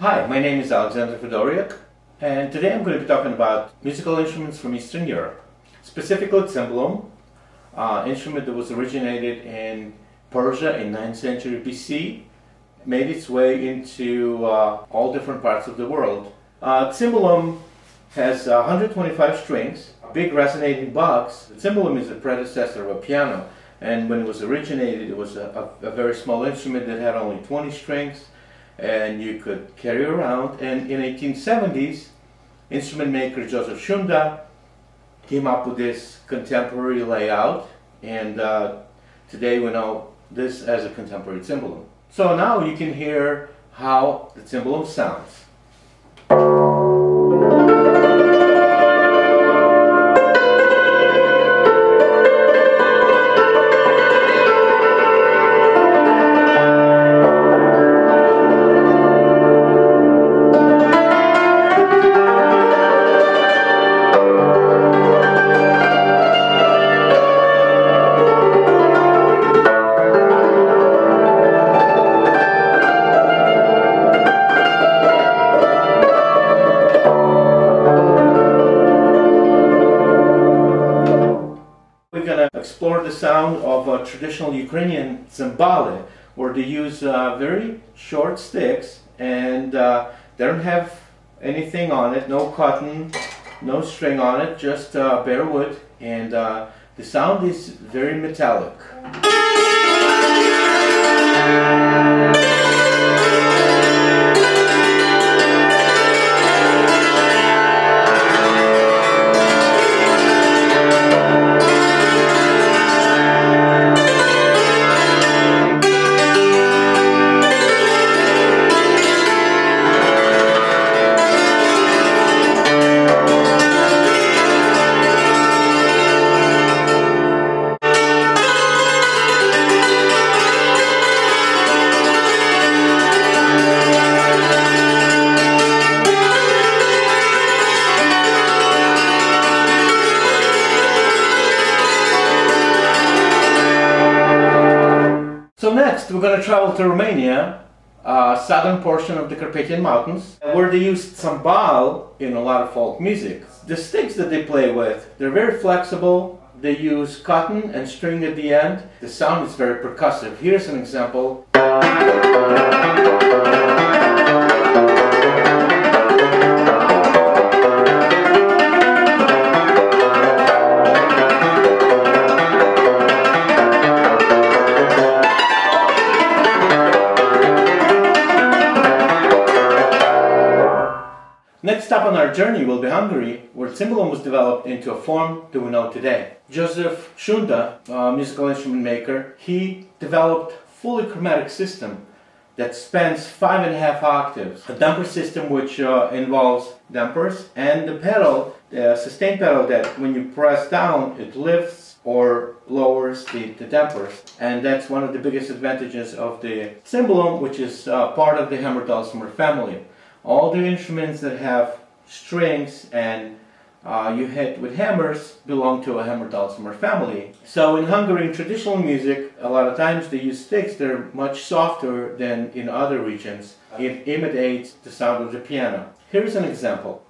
Hi, my name is Alexander Fedoriouk, and today I'm going to be talking about musical instruments from Eastern Europe, specifically cimbalom, uh, instrument that was originated in Persia in 9th century BC, made its way into uh, all different parts of the world. Uh, cimbalom has 125 strings, big resonating box. The cimbalom is the predecessor of a piano, and when it was originated, it was a, a, a very small instrument that had only 20 strings, and you could carry around. And in 1870s, instrument maker Joseph Schunda came up with this contemporary layout, and uh, today we know this as a contemporary cimbalom. So now you can hear how the cimbalom sounds. Traditional Ukrainian cymbali, where they use uh, very short sticks and uh, they don't have anything on it, no cotton, no string on it, just uh, bare wood, and the sound is very metallic. Next we're going to travel to Romania, uh, southern portion of the Carpathian Mountains, where they used cymbal in a lot of folk music. The sticks that they play with, they're very flexible. They use cotton and string at the end. The sound is very percussive. Here's an example. Next stop on our journey will be Hungary, where cimbalom was developed into a form that we know today. Joseph Schunda, a musical instrument maker, he developed fully chromatic system that spans five and a half octaves. A damper system which uh, involves dampers and the pedal, the sustain pedal that when you press down it lifts or lowers the, the dampers. And that's one of the biggest advantages of the cimbalom which is uh, part of the hammer dulcimer family all the instruments that have strings and uh, you hit with hammers belong to a hammer dulcimer family. So in Hungarian traditional music, a lot of times they use sticks They're much softer than in other regions. It imitates the sound of the piano. Here's an example.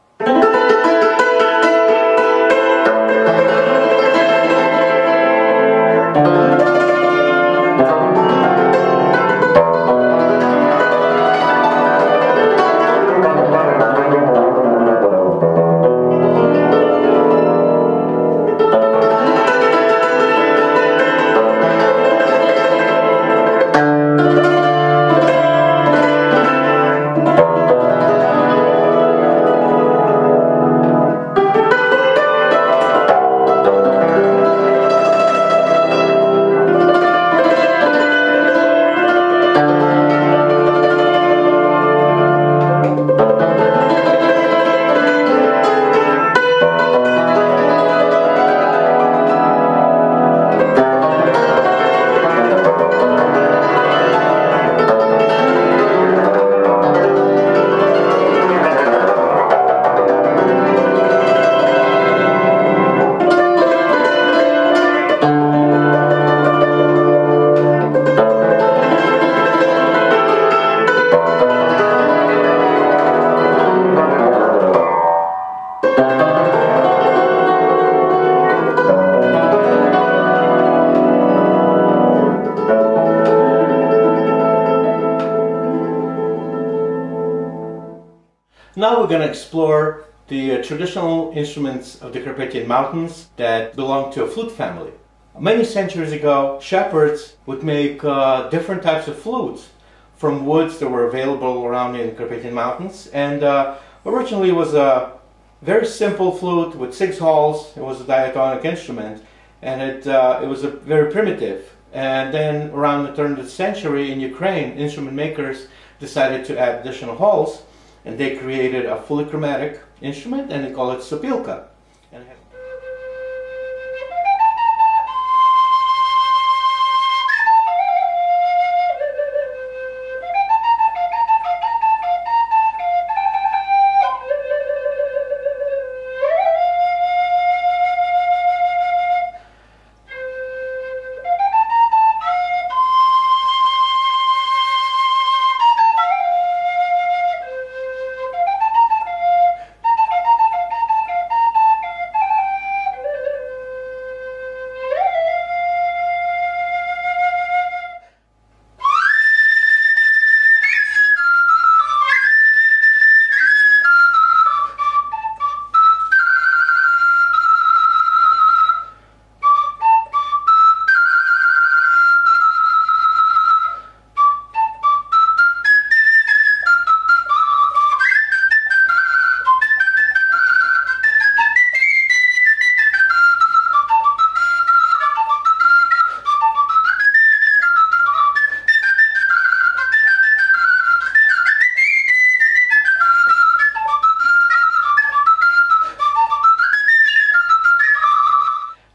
Now we're going to explore the uh, traditional instruments of the Carpathian Mountains that belong to a flute family. Many centuries ago, shepherds would make uh, different types of flutes from woods that were available around in the Carpathian Mountains. And uh, originally it was a very simple flute with six holes. It was a diatonic instrument, and it, uh, it was a very primitive. And then around the turn of the century in Ukraine, instrument makers decided to add additional holes, and they created a fully chromatic instrument, and they call it sopilka.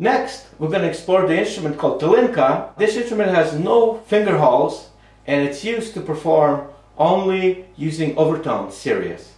Next, we're going to explore the instrument called Tilinka. This instrument has no finger holes and it's used to perform only using overtones series.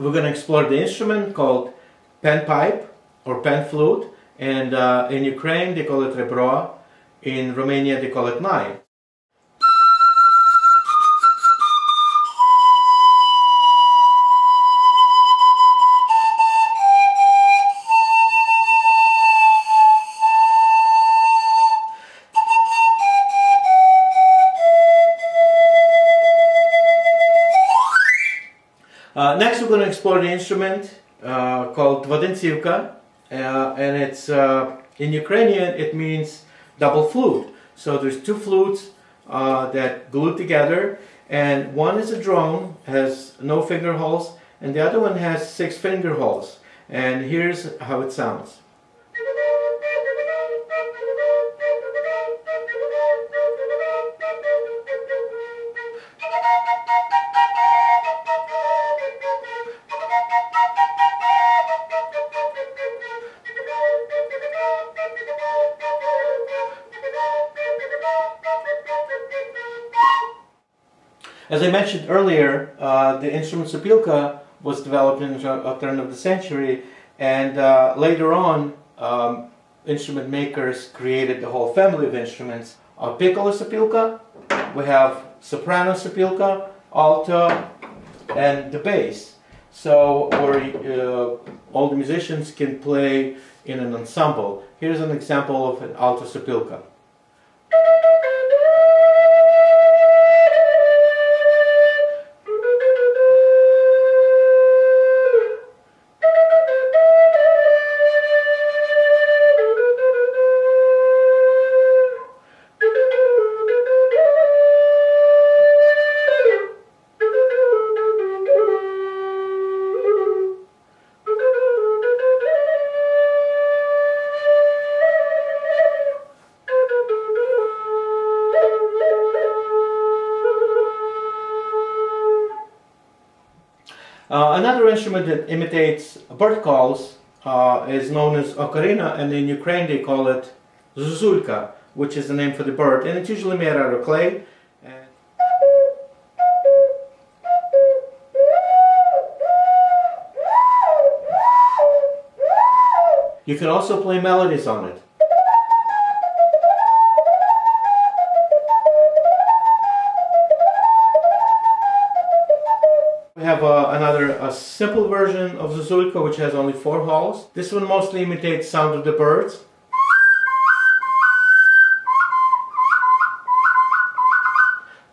We're going to explore the instrument called pan pipe or pan flute. And uh, in Ukraine, they call it rebro. In Romania, they call it nai. Going to explore the instrument uh, called Dvodentsivka uh, and it's uh, in Ukrainian it means double flute. So there's two flutes uh, that glue together and one is a drone, has no finger holes and the other one has six finger holes and here's how it sounds. As I mentioned earlier, uh, the instrument sopilka was developed in the turn of the century, and uh, later on, um, instrument makers created the whole family of instruments. Uh, piccolo sopilka, we have soprano sopilka, alto, and the bass. So uh, all the musicians can play in an ensemble. Here's an example of an alto sopilka. Another instrument that imitates bird calls uh, is known as ocarina, and in Ukraine they call it zozulka, which is the name for the bird, and it's usually made out of clay. You can also play melodies on it. Have uh, another a simple version of the Zozulka which has only four halls. This one mostly imitates sound of the birds.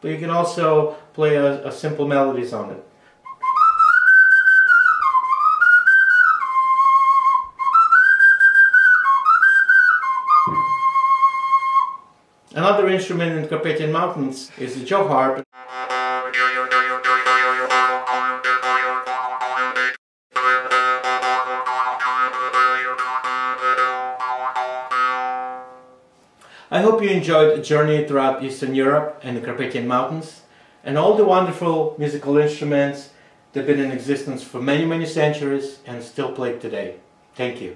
But you can also play a, a simple melodies on it. Another instrument in Carpathian Mountains is the jaw harp. I hope you enjoyed a journey throughout Eastern Europe and the Carpathian Mountains and all the wonderful musical instruments that have been in existence for many, many centuries and still played today. Thank you.